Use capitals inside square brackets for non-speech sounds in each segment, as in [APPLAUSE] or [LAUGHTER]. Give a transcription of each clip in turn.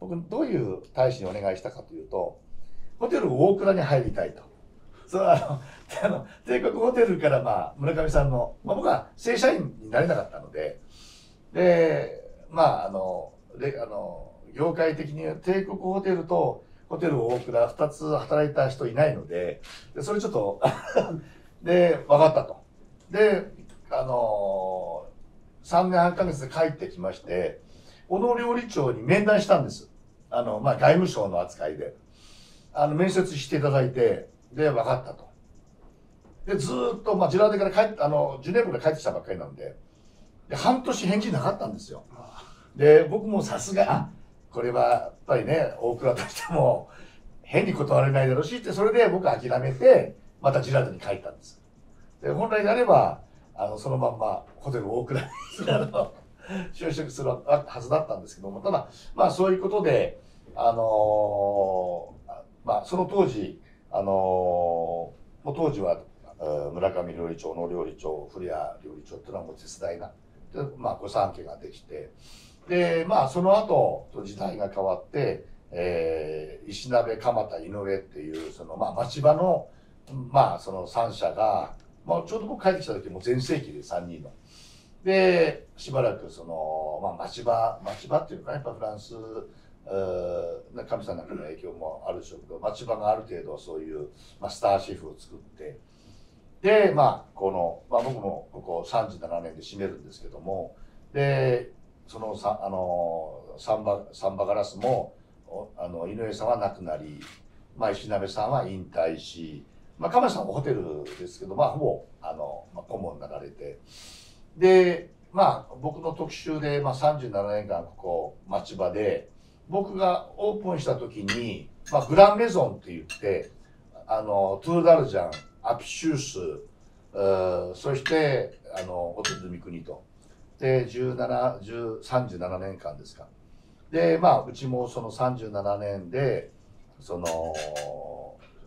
僕どういう大使にお願いしたかというとホテル大倉に入りたいと。そうあの [LAUGHS] あの帝国ホテルから、まあ、村上さんの、まあ、僕は正社員になれなかったのででまああのであの業界的に帝国ホテルとホテル大倉2つ働いた人いないのででそれちょっと [LAUGHS] で分かったと。であの3年半ヶ月で帰ってきまして小野料理長に面談したんです。あの、まあ、外務省の扱いで。あの、面接していただいて、で、分かったと。で、ずっと、まあ、ジラルデから帰って、あの、ジュネーブから帰ってきたばっかりなんで、で、半年返事なかったんですよ。で、僕もさすが、これはやっぱりね、大倉としても、変に断れないだろうしって、それで僕は諦めて、またジラルデに帰ったんです。で、本来であれば、あの、そのまんまホテル大倉に、あの、就職するはずだったんですけども、ただ、まあそういうことで、あの、まあその当時、あの、もう当時は、村上料理長、の料理長、古谷料理長っていうのはもう絶大な、でまあ御三家ができて、で、まあその後、時代が変わって、えー、石鍋、蒲田、井上っていう、その、まあ町場の、まあその3社が、まあちょうど僕帰ってきた時も全盛期で3人の。で、しばらくその、まあ、町場、町場っていうか、やっぱフランス、神様なんかの影響もあるでしょうけど、町場がある程度そういう、まあ、スターシェフを作って、で、まあ、この、まあ、僕もここ37年で締めるんですけども、で、そのさ、あの、サンバ、サンバガラスも、あの、井上さんは亡くなり、まあ、石鍋さんは引退し、まあ、亀さんもホテルですけど、まあ、ほぼ、あの、まあ、顧問になられて、で、まあ、僕の特集で、まあ、37年間ここ町場で僕がオープンした時に、まあ、グランメゾンって言ってあのトゥーダルジャンアピシュースそしてあのホテル三国と。で17 37年間ですか。でまあうちもその37年でその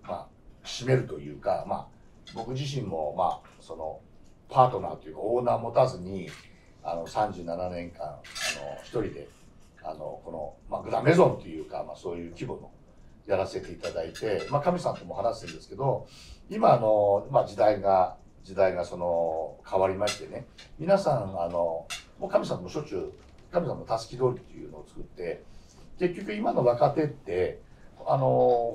まあ締めるというかまあ僕自身もまあそのパートナーというかオーナー持たずにあの37年間あの一人であのこの、まあ、グラメゾンというか、まあ、そういう規模のやらせていただいて、まあ、神さんとも話すんですけど今あの、まあ、時代が時代がその変わりましてね皆さんあのもう神さんもしょっちゅう神さんのたすき通りっていうのを作って結局今の若手ってあの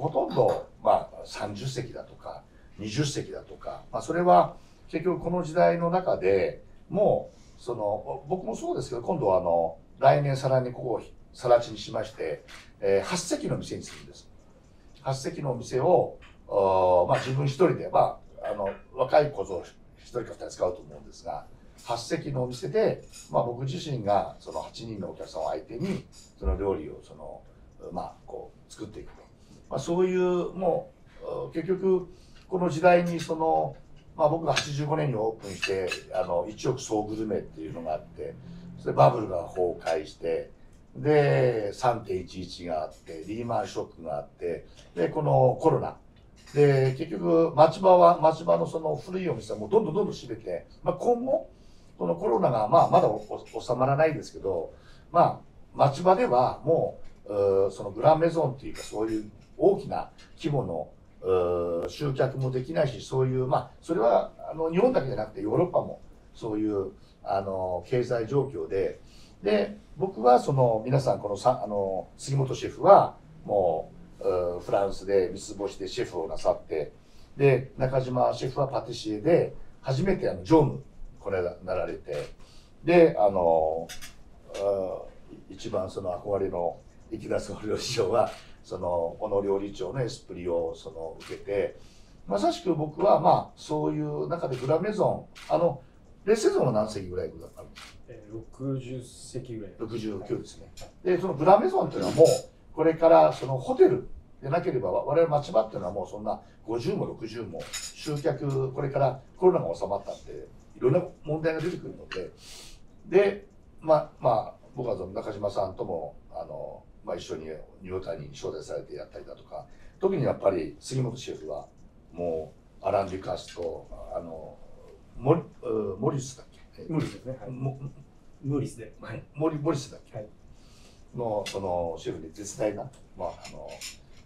ほとんど、まあ、30席だとか20席だとか、まあ、それは結局この時代の中でもうその僕もそうですけど今度はあの来年さらにここを更地にしまして、えー、8席の店にするんです。8席のお店をまあ、自分一人で、まあ、あの若い小僧一人か二人使うと思うんですが8席のお店で、まあ、僕自身がその8人のお客さんを相手にその料理をその、まあ、こう作っていくと、まあ、そういうもう結局この時代にそのまあ、僕が85年にオープンしてあの1億総グルメっていうのがあってそれバブルが崩壊してで3.11があってリーマンショックがあってでこのコロナ。で結局町場は町場のその古いお店はもうどんどんどんどん閉めて、まあ、今後このコロナが、まあ、まだ収まらないですけどまあ町場ではもうそのグランメゾンっていうかそういう大きな規模の集客もできないしそういうまあそれはあの日本だけじゃなくてヨーロッパもそういうあの経済状況でで僕はその皆さんこのさあの杉本シェフはもうフランスで三つ星でシェフをなさってで中島シェフはパティシエで初めてあの常務これなられてであの一番その憧れの池田総領事長はその小野料理長のエスプリをその受けてまさしく僕はまあそういう中でグラメゾンあのレッセゾンは何席ぐらいあるんです？か、えー、60席ぐらい。69ですねでそのグラメゾンっていうのはもうこれからそのホテルでなければ我々町場っていうのはもうそんな50も60も集客これからコロナが収まったっていろんな問題が出てくるので。でまあまあ僕はその中島さんともあのまあ、一緒にニュータニーに招待されてやったりだとか特にやっぱり杉本シェフはもうアラン・デュカスとあのモリモリスだっけ？モリスですね、はい、モモリスで、はい、モリモリスだっけ、はい、のそのシェフで絶大な、まあ、あの、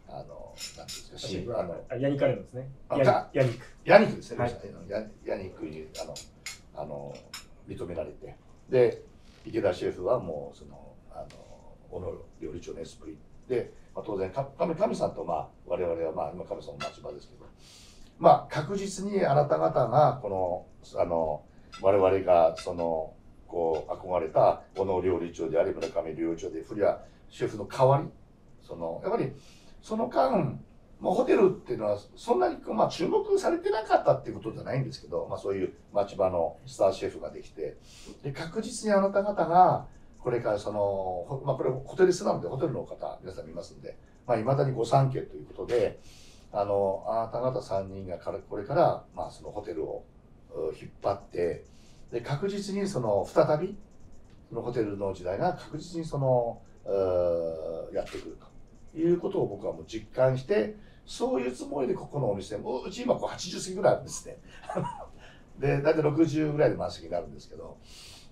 あの、なんていうんですか、シェフあの、あヤニカレーのですね。あヤニク。ヤニクですね、はい。ヤヤニクにあのあの認められて、で、池田シェフはもう、その、小野料理長のエスプリで、まあ、当然、神神さんと、まあ、我々は、まあ、今、神さんの町場ですけど、まあ、確実にあなた方が、この、あの、我々が、その、こう、憧れた小野料理長であり、村上料理長で、古谷シェフの代わり、その、やっぱり、その間、まあ、ホテルっていうのはそんなに、まあ、注目されてなかったっていうことじゃないんですけど、まあ、そういう町場のスターシェフができてで確実にあなた方がこれからその、まあ、これホテルスなのでホテルの方皆さん見ますんで、まあ、未だに御三家ということであのあなた方3人がからこれから、まあ、そのホテルを引っ張ってで確実にその再びそのホテルの時代が確実にそのやってくるということを僕はもう実感してそういうつもりでここのお店もううち今こう80過ぎぐらいあるんですね。[LAUGHS] で大体60ぐらいで満席になるんですけど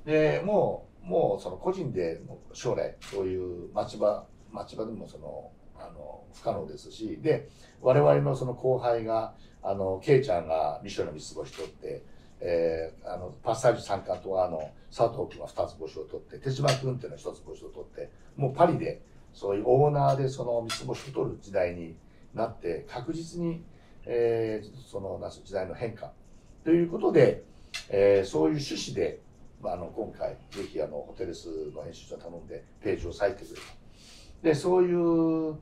でもうもうその個人で将来そういう町場町場でもそのあの不可能ですしで我々のその後輩があのケイちゃんがミッシュランの三つ星取って、えーあのパッサージ三冠とあの佐藤君が2つ星を取って手島君っていうのは1つ星を取ってもうパリでそういうオーナーでその三つ星を取る時代になって確実に、えーそのなす時代の変化ということで、えーそういう趣旨で、まあ、あの今回ぜひあのホテルスの編集長に頼んでページを割いてくれと。でそういうう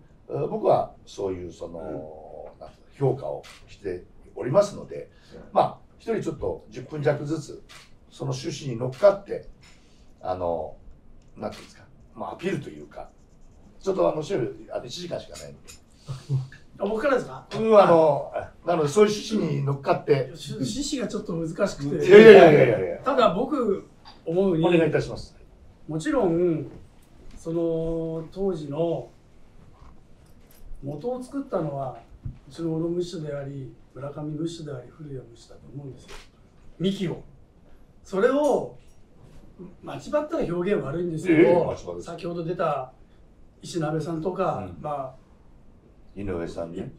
僕はそういうその、うの評価をしておりますのでまあ一人ちょっと10分弱ずつその趣旨に乗っかってあのなんていうんですか、まあ、アピールというかちょっとあの週あと1時間しかないので。[LAUGHS] あ僕からですか？うん、あの、なので、そういう趣旨に乗っかって、趣旨がちょっと難しくいてやいやいやいやいや、ただ僕思うにお願いいたします。もちろんその当時の元を作ったのはうちの小野ムッシュであり村上ムッシュであり古谷ムッシュだと思うんですよ。幹を。それを町場ったら表現悪いんですけええど、町場です。先ほど出た石鍋さんとか、うん。まあ井上さんに？ね。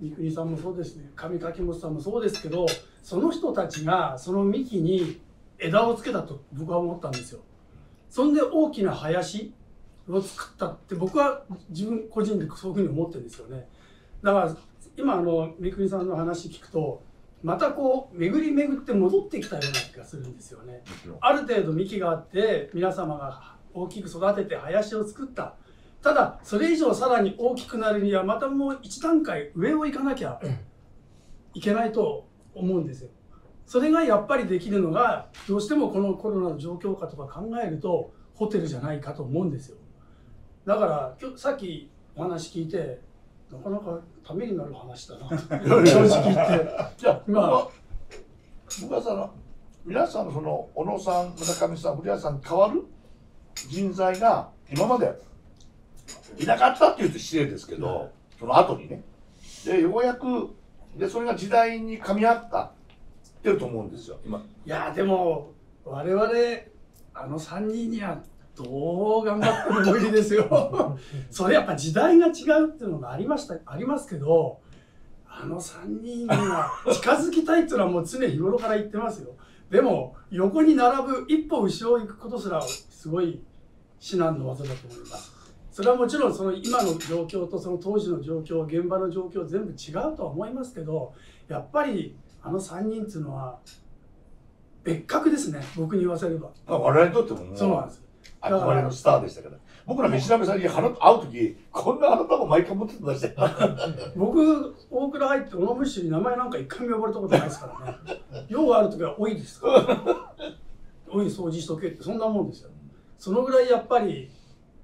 三國さんもそうですね。上柿本さんもそうですけどその人たちがその幹に枝をつけたと僕は思ったんですよ。そんで大きな林を作ったって僕は自分個人でそういうふうに思ってるんですよね。だから今あの三國さんの話聞くとまたこう巡り巡って戻ってきたような気がするんですよね。ある程度幹があって皆様が大きく育てて林を作ったただそれ以上さらに大きくなるにはまたもう一段階上を行かなきゃいけないと思うんですよ。それがやっぱりできるのがどうしてもこのコロナの状況下とか考えるとホテルじゃないかと思うんですよ。だから今日さっきお話聞いてなかなかためになる話だな。正直言って。じゃあ、まあ。僕は、その、皆さんのその、小野さん、村上さん、古谷さんに代わる人材が今までいなかったっていうと失礼ですけど、その後にね。で、ようやく、で、それが時代に噛み合ったってると思うんですよ、今。いやでも我々あの3人にはどう頑張っても無理ですよ。[LAUGHS] それやっぱ時代が違うっていうのがありましたありますけどあの3人には近づきたいっていうのはもう常日頃から言ってますよ。でも横に並ぶ一歩後ろを行くことすらすごい至難の技だと思いますそれはもちろんその今の状況とその当時の状況現場の状況全部違うとは思いますけどやっぱりあの3人っていうのは別格ですね僕に言わせれば。まあ我々にとってももう、そうなんです。憧れのスターでしたから。僕ら飯鍋さんに花会うとき、こんな花束毎回持ってましたよ。[LAUGHS] 僕大倉入って小野節に名前なんか一回も呼ばれたことないですからね。用がある時は「おい」ですから「[LAUGHS] おい掃除しとけ」ってそんなもんですよ。そのぐらいやっぱり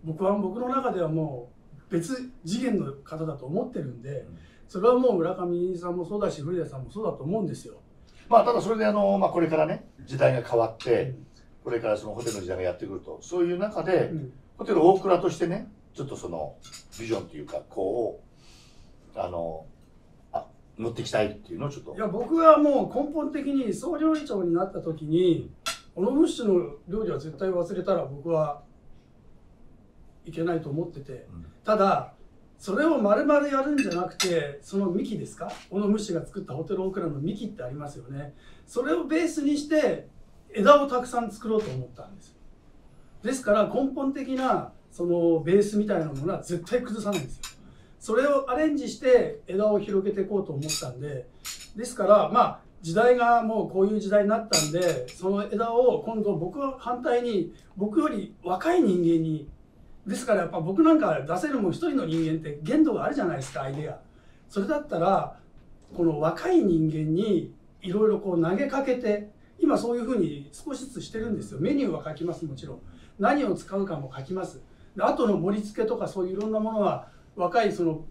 僕は僕の中ではもう別次元の方だと思ってるんでそれはもう村上さんもそうだし古谷さんもそうだと思うんですよまあ、ただそれであの、まあ、これからね、時代が変わって、これからそのホテルの時代がやってくると、そういう中で、うん。ホテル大倉としてね、ちょっとその、ビジョンというか、こう、あの、あ、乗っていきたいっていうのをちょっと。い。や僕はもう根本的に総料理長になった時に小野ムッシュの料理は絶対忘れたら僕はいけないと思ってて。うん。ただそれを丸々やるんじゃなくてその幹ですか？小野虫が作ったホテルオクラの幹ってありますよね。それをベースにして枝をたくさん作ろうと思ったんです。ですから根本的なそのベースみたいなものは絶対崩さないんですよ。それをアレンジして枝を広げていこうと思ったんで。ですからまあ時代がもうこういう時代になったんでその枝を今度僕は反対に僕より若い人間にですからやっぱ僕なんか出せるもん一人の人間って限度があるじゃないですかアイデア。それだったらこの若い人間にいろいろこう投げかけて今そういうふうに少しずつしてるんですよ。メニューは書きますもちろん。何を使うかも書きます。で後の盛り付けとかそういういろんなものは若いその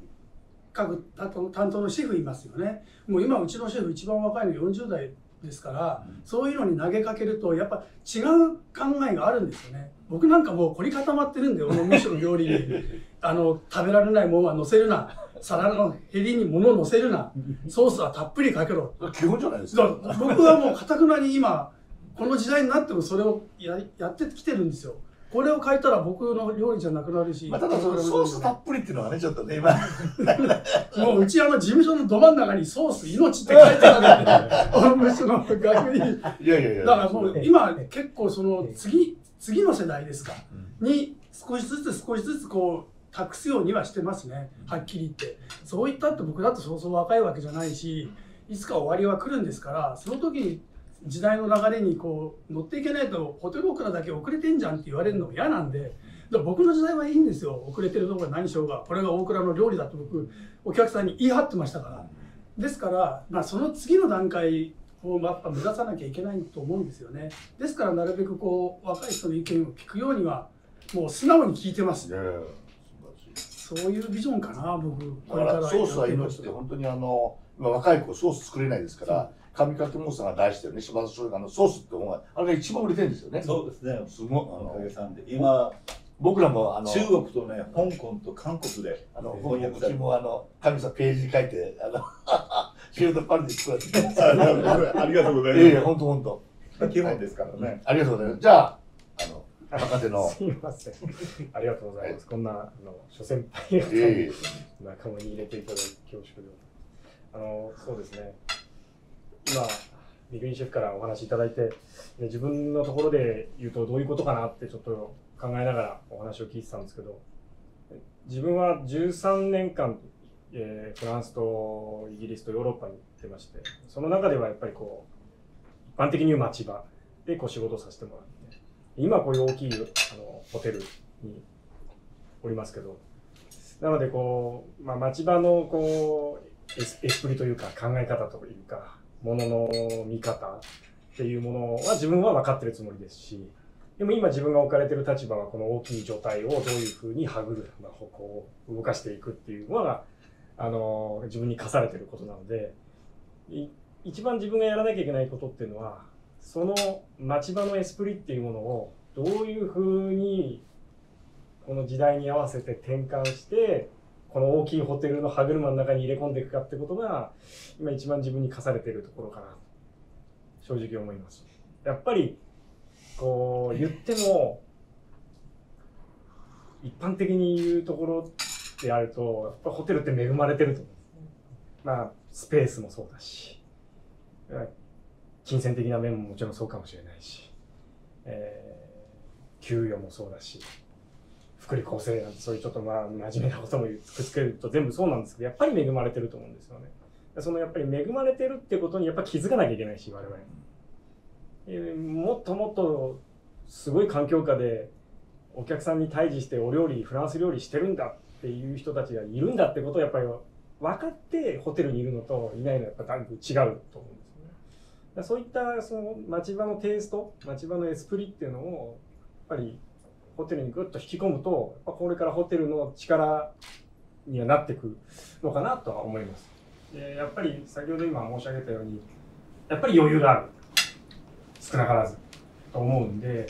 各担当担当のシェフいますよね。もう今うちのシェフ一番若いの40代ですから、そういうのに投げかけるとやっぱ違う考えがあるんですよね僕なんかもう凝り固まってるんでこのむしろ料理に。[LAUGHS] あの食べられないものは乗せるな。皿のへりに物を乗せるな。ソースはたっぷりかけろ。基本じゃないですだか。から僕はもうかたくなに今この時代になってもそれをややってきてるんですよ。これを変えたら僕の料理じゃなくなるし、まあ、ただそのソースたっぷりっていうのはね、ちょっとね、今、[LAUGHS] もううちあの事務所のど真ん中にソース命って書いてあるんで、俺もその額に。だかいやいや。いや。らもう今結構その次、次の世代ですか、うん。に少しずつ少しずつこう託すようにはしてますね、はっきり言って。そういったって僕だってそうそう若いわけじゃないし、いつか終わりは来るんですから、その時に時代の流れにこう乗っていけないとホテルオクラだけ遅れてんじゃんって言われるのも嫌なんで、だ僕の時代はいいんですよ。遅れてるところが何しようが。これが大倉の料理だと僕お客さんに言い張ってましたから。ですから、まあ、その次の段階をやっぱ目指さなきゃいけないと思うんですよね。ですからなるべくこう若い人の意見を聞くようにはもう素直に聞いてます。いやいや素晴らしいそういうビジョンかな僕。だからソースは命って本当にあの今若い子ソース作れないですから上勝モーさんが出してるね。柴田醤油のソースって本があれが一番売れてるんですよね。そうですね。すごい。あおかのげさんで。今、僕らもあの中国とね、香港と韓国であの翻訳もあの神さんページに書いてあのシールドパルで作られてありがとうございやいやい本当本当ます。基本ですからね。ありがとうございますじゃああの若手のすみません。ありがとうございます。こんなあの諸先輩方いえいえの仲間に入れていただき恐縮であのそうですね。今三國シェフからお話いただいて、で自分のところで言うとどういうことかなってちょっと考えながらお話を聞いてたんですけど、自分は13年間、えーフランスとイギリスとヨーロッパに行ってまして、その中ではやっぱりこう一般的に言う町場でこう仕事をさせてもらって、今こういう大きいあのホテルにおりますけど、なのでこう、まあ、町場のこうエスプリというか考え方というか、ものの見方っていうものは自分は分かってるつもりですし、でも今自分が置かれてる立場はこの大きい状態をどういうふうに歯車の方向を動かしていくっていうのが、あの、自分に課されてることなので、一番自分がやらなきゃいけないことっていうのは、その町場のエスプリっていうものをどういうふうにこの時代に合わせて転換して、この大きいホテルの歯車の中に入れ込んでいくかってことが、今一番自分に課されているところかな、正直思います。やっぱり、こう、言っても、一般的に言うところであると、やっぱホテルって恵まれてると思うんですね。まあ、スペースもそうだし、金銭的な面ももちろんそうかもしれないし、えー給与もそうだし、福利厚生なんてそういうちょっとまあ真面目なこともくっつけると全部そうなんですけど、やっぱり恵まれてると思うんですよね。そのやっぱり恵まれてるってことにやっぱ気づかなきゃいけないし、我々。えーもっともっとすごい環境下でお客さんに対峙してお料理、フランス料理してるんだっていう人たちがいるんだってことをやっぱり分かってホテルにいるのといないのはやっぱだいぶ違うと思うんですよね。だそういったその町場のテイスト、町場のエスプリっていうのをやっぱりホテルにぐっと引き込むと、やっぱこれからホテルの力にはなってくのかなとは思います。でやっぱり先ほど今申し上げたように、やっぱり余裕がある。少なからず。と思うんで、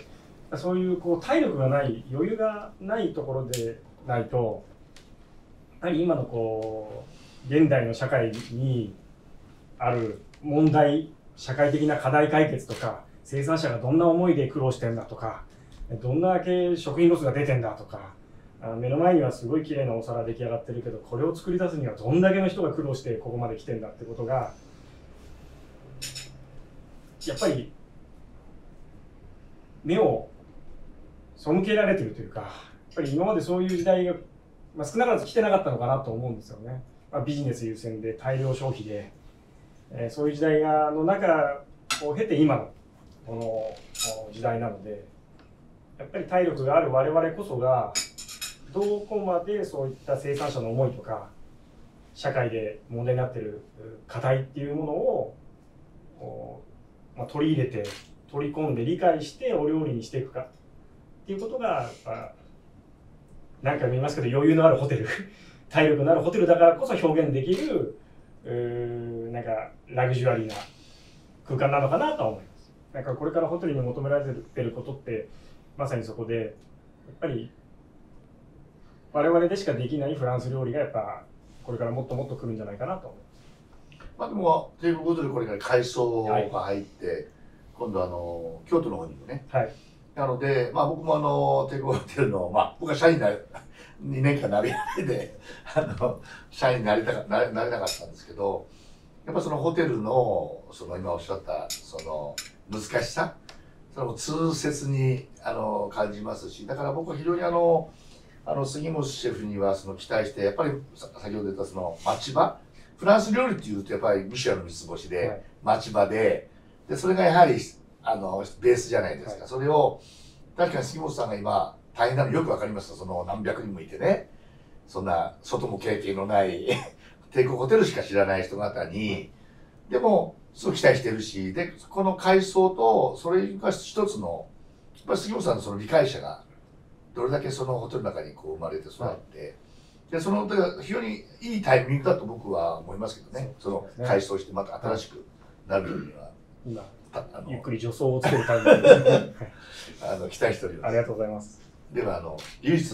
そういうこう体力がない、余裕がないところでないと、やはり今のこう、現代の社会にある問題、社会的な課題解決とか、生産者がどんな思いで苦労してんだとか、どんだけ食品ロスが出てんだとか、目の前にはすごい綺麗なお皿出来上がってるけどこれを作り出すにはどんだけの人が苦労してここまで来てんだってことがやっぱり目を背けられてるというかやっぱり今までそういう時代が、まあ、少なからず来てなかったのかなと思うんですよね、まあ、ビジネス優先で大量消費で、えーそういう時代がの中を経て今のこの時代なのでやっぱり体力がある我々こそがどこまでそういった生産者の思いとか社会で問題になっている課題っていうものをまあ、取り入れて取り込んで理解してお料理にしていくかっていうことがやっぱ何回も言いますけど余裕のあるホテル [LAUGHS] 体力のあるホテルだからこそ表現できるうーなんかラグジュアリーな空間なのかなとは思います。なんかこれからホテルに求められてることってまさにそこでやっぱり我々でしかできないフランス料理がやっぱこれからもっともっと来るんじゃないかなと思います。まあでも帝国ホテルこれから改装が入って、今度あの京都の方にもねはい。なので、まあ僕もあの、帝国ホテルの、まあ僕は社員になる、2年間なりないで、あの、社員になりたか、なれなれなかったんですけど、やっぱそのホテルの、その今おっしゃった、その難しさ、それも痛切に、あの、感じますし、だから僕は非常にあの、あの、杉本シェフにはその期待して、やっぱりさ先ほど言ったその町場、フランス料理っていうとやっぱりミシュランの三つ星で、はい。町場で、で、それがやはり、あの、ベースじゃないですか。はいそれを、確かに杉本さんが今、大変なのよくわかりますよ。その何百人もいてね。そんな、外も経験のない、[LAUGHS] 帝国ホテルしか知らない人方に、でも、すごく期待してるし、で、この階層と、それが一つの、やっぱり杉本さんのその理解者が、どれだけそのホテルの中にこう生まれて育って、で、その、だから非常にいいタイミングだと僕は思いますけどね。そのそうですね改装してまた新しくなるには、ゆっくり助走をつけるタイミングであの期待しております。ありがとうございます。ではあの唯一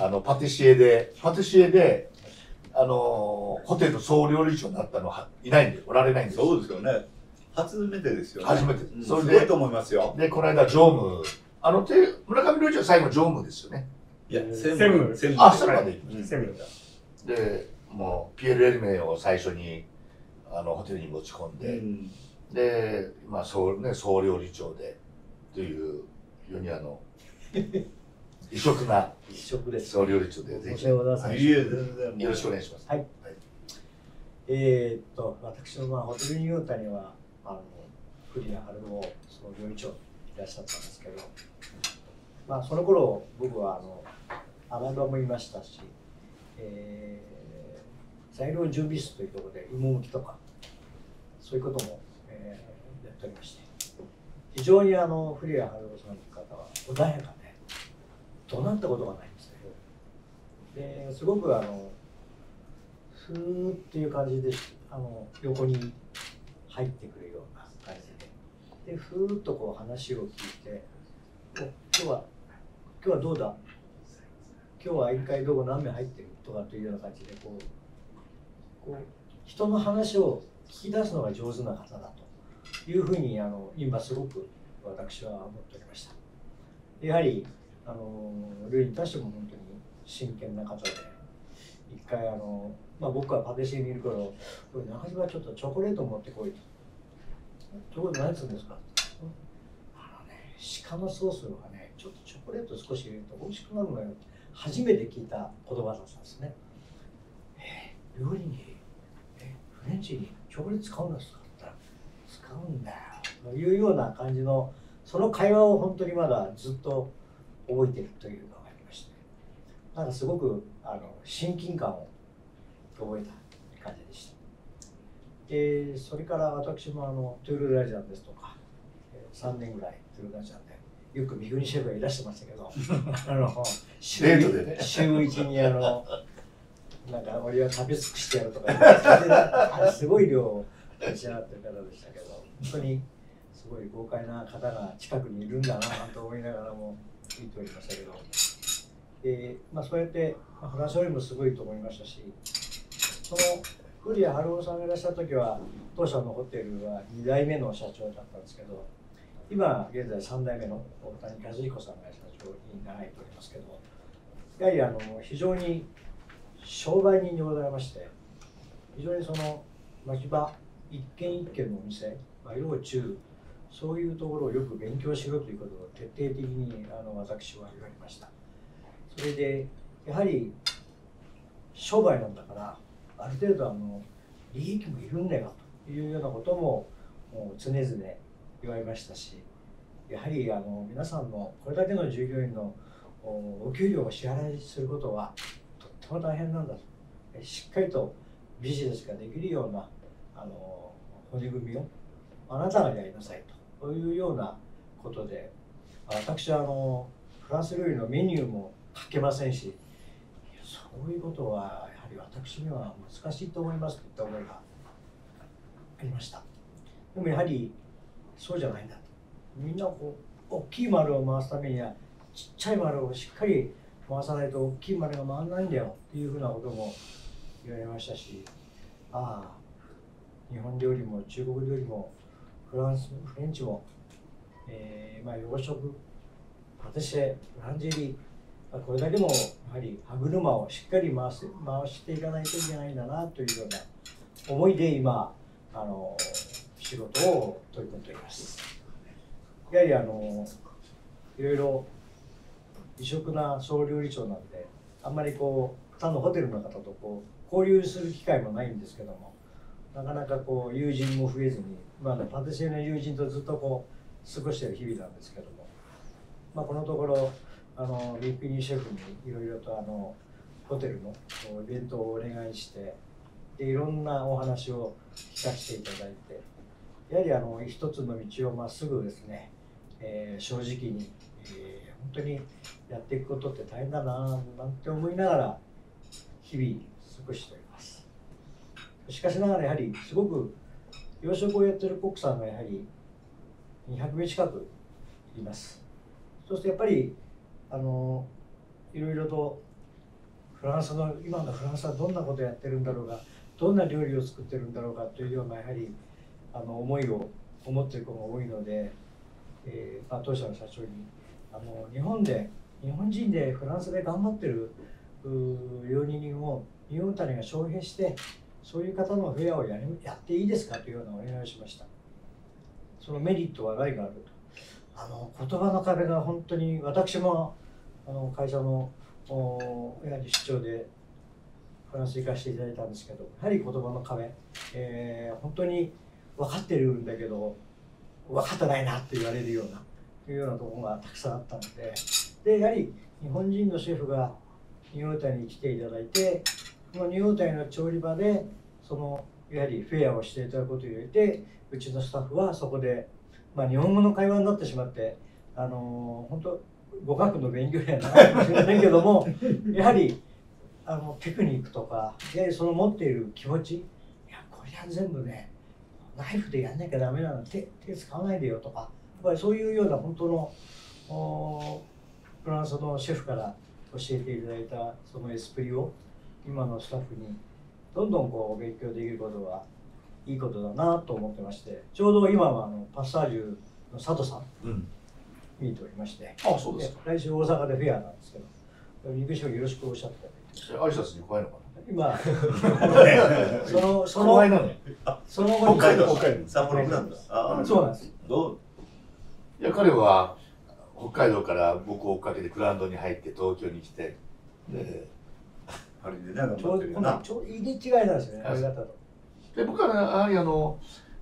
あのパティシエでパティシエであのホテルの総料理長になったのはいないんでおられないんですそうですよね。初めてですよね。初めてうんそれですごいと思いますよ。でこの間常務あのて村上料理長最後常務ですよねいや、専専務務。専あ務それまで行きまうんセミナーでもうピエール・エルメイを最初にあのホテルに持ち込んうで、んで、まあ総ね、総料理長でという非常にあの [LAUGHS] 異色な一色です。総料理長でぜひはい。よろしくお願いします。はいえーっと、私のまあホテルニュータには、あの、古谷春夫、その料理長いらっしゃったんですけど、まあ、その頃、僕は、あの、穴場もいましたし、えー、材料準備室というところで芋むきとか、そういうことも、えーやっておりまして、非常にあの、古谷春夫さんの方は穏やかで、怒鳴ったことがないんですね。ですごくあのふーっていう感じであの横に入ってくるような感じででふーっとこう話を聞いて「お今日は今日はどうだ？今日は宴会どこ何名入ってる?」とかというような感じでこうこう人の話を聞き出すのが上手な方だというふうにあの今すごく私は思っておりました。やはりあの料理に対しても本当に真剣な方で一回あの、まあ、僕はパティシエにいる頃「これ中島ちょっとチョコレート持ってこい」と「チョコレート何するんですか?」あのね鹿のソースがねちょっとチョコレート少し入れると美味しくなるのよ」って初めて聞いた言葉だったんですね。えー料理にえフレンチにチョコレート使うんですか?」「うんだよ」というような感じのその会話を本当にまだずっと覚えてるというのがありましてなんかすごくあの親近感を覚えた感じでした。でそれから私もあのトゥールラジャンですとかえー3年ぐらいトゥールラジャンでよく三國シェフがいらしてましたけどあの [LAUGHS] 週デートでね週一にあのなんか俺は食べ尽くしてやるとかあれすごい量を召し上がってる方でしたけど本当にすごい豪快な方が近くにいるんだなと思いながらも聞いておりましたけど、でまあ、そうやって、まあ、フランス料理もすごいと思いましたしその古谷春夫さんがいらっしゃる時は当社のホテルは2代目の社長だったんですけど今現在3代目の大谷和彦さんが社長になられておりますけどやはりあの非常に商売人でございまして非常にその牧場一軒一軒のお店、まあ、幼中そういうところをよく勉強しろということを徹底的にあの私は言われました。それでやはり商売なんだからある程度あの利益もいるんだよというようなことももう常々言われましたしやはりあの皆さんのこれだけの従業員のお給料を支払いすることはとっても大変なんだと。しっかりとビジネスができるようなあの骨組みをあなたがやりなさいと。いうようなことで私はあのフランス料理のメニューも書けませんしそういうことはやはり私には難しいと思いますといった思いがありました。でもやはりそうじゃないんだと。みんなこう大きい丸を回すためにはちっちゃい丸をしっかり回さないと大きい丸が回らないんだよっていうふうなことも言われましたしああ日本料理も中国料理もフランスフレンチも、えーまあ、洋食パティシエフランジェリーまあこれだけのやはり歯車をしっかり回す回していかないといけないんだなというような思いで今あの仕事を取り組んでおります。やはりあのいろいろ異色な総料理長なんであんまりこう他のホテルの方とこう交流する機会もないんですけどもなかなかこう友人も増えずに、まあ、パティシエの友人とずっとこう過ごしてる日々なんですけども、まあ、このところあのリッピニーシェフにいろいろとあのホテルのイベントをお願いしてでいろんなお話を聞かせていただいてやはりあの一つの道をまっすぐですね、えー正直に、えー本当にやっていくことって大変だななんて思いながら日々過ごしております。しかしながらやはりすごく養殖をやってるコックさんがやはり200名近くいます。そうするとやっぱりあのいろいろとフランスの今のフランスはどんなことやってるんだろうがどんな料理を作ってるんだろうかというようなやはりあの思いを思ってる子が多いので、えーまあ、当社の社長にあの日本で日本人でフランスで頑張ってる料理人を日本谷が招聘してそういう方のフェアをやりやっていいですかというようなお願いをしました。そのメリットは何があると。あの言葉の壁が本当に私もあの会社のおやはり出張でフランス行かせていただいたんですけどやはり言葉の壁、えー本当に分かってるんだけど分かってないなって言われるようなというようなところがたくさんあったのででやはり日本人のシェフがニューヨータニに来ていただいてのニュの調理場でそのやはりフェアをしていただくことを入れてうちのスタッフはそこで、まあ、日本語の会話になってしまってあの本当語学の勉強にはならないかもしれませんけども [LAUGHS] やはりあのテクニックとかやはりその持っている気持ちいやこれは全部ねナイフでやんなきゃダメなの手手使わないでよとかやっぱりそういうような本当のおフランスのシェフから教えていただいたそのエスプリを今のスタッフにどんどんこう勉強できることはいいことだなと思ってましてちょうど今はあのパッサージュの佐藤さんうん。見ておりまして。あ、そうですか。来週大阪でフェアなんですけど肉食よろしくおっしゃって。挨拶に怖いのか今 [LAUGHS] そのそな。怖いのなのね。その後に。北海道。北海道。札幌なんだ。ああそうなんです。どう？いや、彼は北海道から僕を追っかけてグラウンドに入って東京に来て、で、パリでね頑張ってるよな。どちょうど入り違いなんですよねはい。ありがたと。で僕はねやはりあの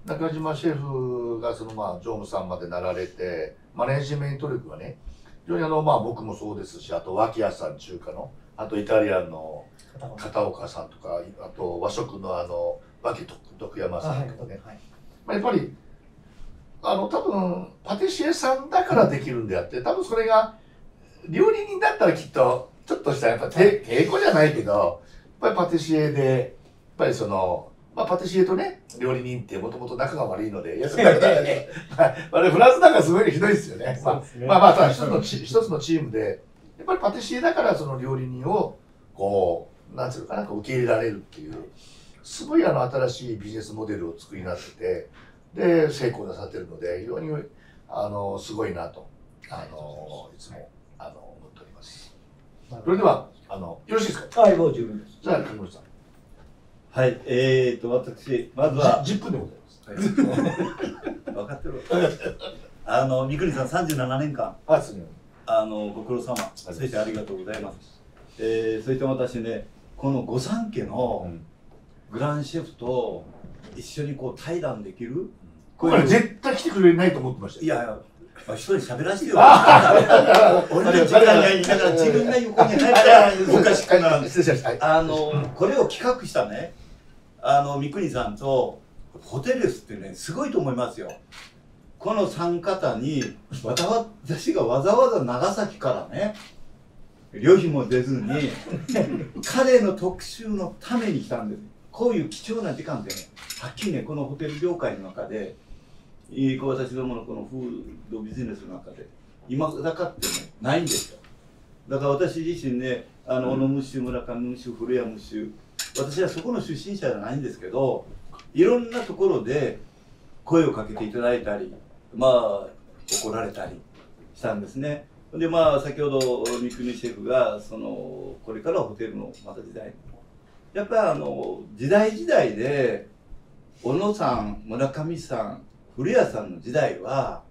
中島シェフがそのまあ常務さんまでなられてマネジメント力がね非常にあのまあ僕もそうですしあと脇屋さん中華のあとイタリアンの片岡さんとかあと和食のあの脇徳徳山あはいさんとかね、はい。まあ、やっぱりあの多分パティシエさんだからできるんであって多分それが料理人だったらきっとちょっとしたやっぱ抵抵抗じゃないけどやっぱりパティシエでやっぱりそのまあパティシエとね料理人ってもともと仲が悪いのでいやそれだからねまあフランスなんかすごいひどいですよね。ねまあまあただ一つのチ一つのチームでやっぱりパティシエだからその料理人をこうなんていうのかな受け入れられるっていうすごいあの新しいビジネスモデルを作りになっててで成功なさってるので非常にあのすごいなとあのいつもあの。それでは、あの、よろしいですか？はい、もう十分です。じゃあ、金森さん。はい、えーと、私、まずは、じ10分でございます。[LAUGHS] 分かってる。[LAUGHS] あの、三國さん37年間、はい、すみまあの、ご苦労様、そしてありがとうございます。えー、そして私ね、この御三家。のうんグランシェフと一緒にこう対談できるこれ絶対来てくれないと思ってましたよ。いや一人喋らせてよ。あ俺の時間がいいだから自分が横に入ったらおかしくなるんであの、これを企画したね、あの、三國さんと、ホテレスってね、すごいと思いますよ。この三方に、私がわざわざ長崎からね、旅費も出ずに、彼の特集のために来たんです。こういう貴重な時間でね、はっきりね、このホテル業界の中で、私どものこのフードビジネスの中で、今だかってね、ないんですよ。だから私自身ね、あの、小野ムッシュ、村上ムッシュ、古谷ムッシュ、私はそこの出身者じゃないんですけど、いろんなところで声をかけていただいたり、まあ、怒られたりしたんですね。で、まあ、先ほど三國シェフが、その、これからホテルのまた時代。やっぱりあの、時代時代で、小野さん、村上さん、古谷さんの時代は、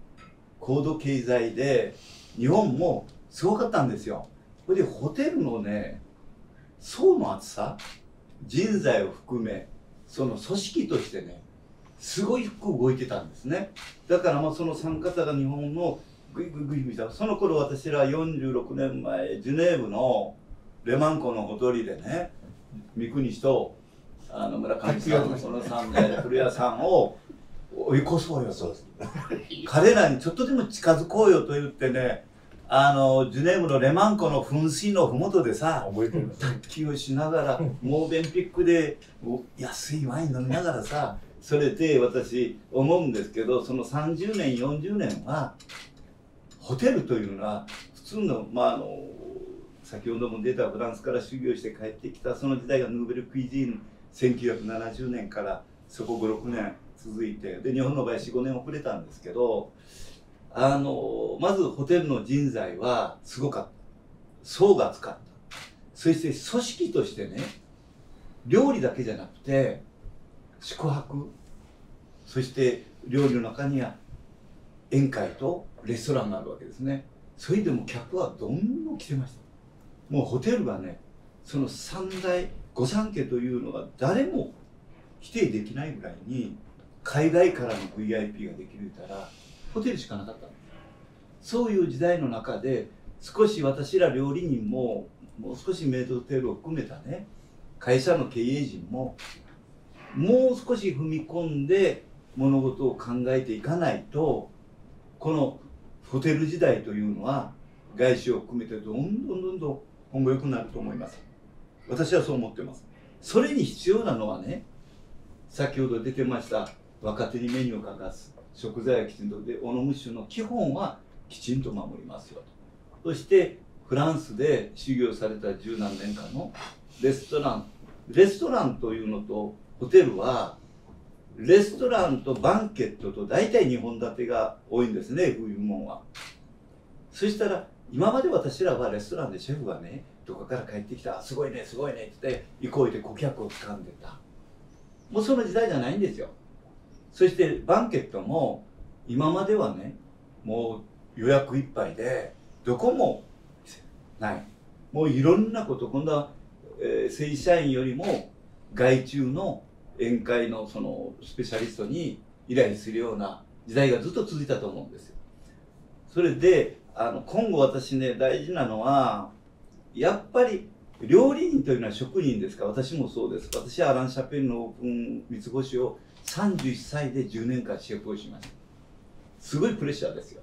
高度経済で、日本もすごかったんですよ。それでホテルのね、層の厚さ、人材を含め、その組織としてね、すごいく動いてたんですね。だからまあその参加者が日本のグイグイグイグイた。その頃私ら46年前、ジュネーブのレマン湖のほとりでね、三国氏とあの村上さんの、そのさんで古谷さんを追い越そうよと。そうです。彼らにちょっとでも近づこうよと言ってね、あの、ジュネーブのレマン湖の噴水のふもとでさ。卓球をしながら、モーベンピックで安いワイン飲みながらさ、それで私思うんですけど、その30年、40年は、ホテルというのは、普通の、まあ、あの、先ほども出たフランスから修行して帰ってきた、その時代がヌーベル・クイジーン、1970年からそこ5、6年続いて、で、日本の場合4、5年遅れたんですけど、あの、まずホテルの人材はすごかった。層が厚かった。そして組織としてね、料理だけじゃなくて、宿泊、そして料理の中には宴会とレストランがあるわけですね。それでも客はどんどん来てました。もうホテルがね、その三大、御三家というのが誰も否定できないぐらいに、海外からの VIP ができるたら、ホテルしかなかった。そういう時代の中で、少し私ら料理人も、もう少しメイドホテルを含めたね、会社の経営陣も、もう少し踏み込んで物事を考えていかないと、このホテル時代というのは、外資を含めてどんどんどんどん今後良くなると思います。私はそう思ってます。それに必要なのはね、先ほど出てました若手にメニューを書かす、食材はきちんとで、オノムシュの基本はきちんと守りますよと。そしてフランスで修行された十何年間のレストラン。レストランというのとホテルは、レストランとバンケットと大体2本立てが多いんですね、冬もんは。そしたら、今まで私らはレストランでシェフがね、どこから帰ってきた、すごいね、すごいねって言って、行こうって顧客を掴んでた。もうその時代じゃないんですよ。そしてバンケットも、今まではね、もう予約いっぱいで、どこもない。もういろんなこと、今度は、えー正社員よりも外注の宴会のそのスペシャリストに依頼するような時代がずっと続いたと思うんですよ。それで、あの、今後私ね、大事なのは、やっぱり料理人というのは職人ですか、私もそうです。私はアラン・シャペンのオープン三つ星を31歳で10年間シェフをしました。すごいプレッシャーですよ。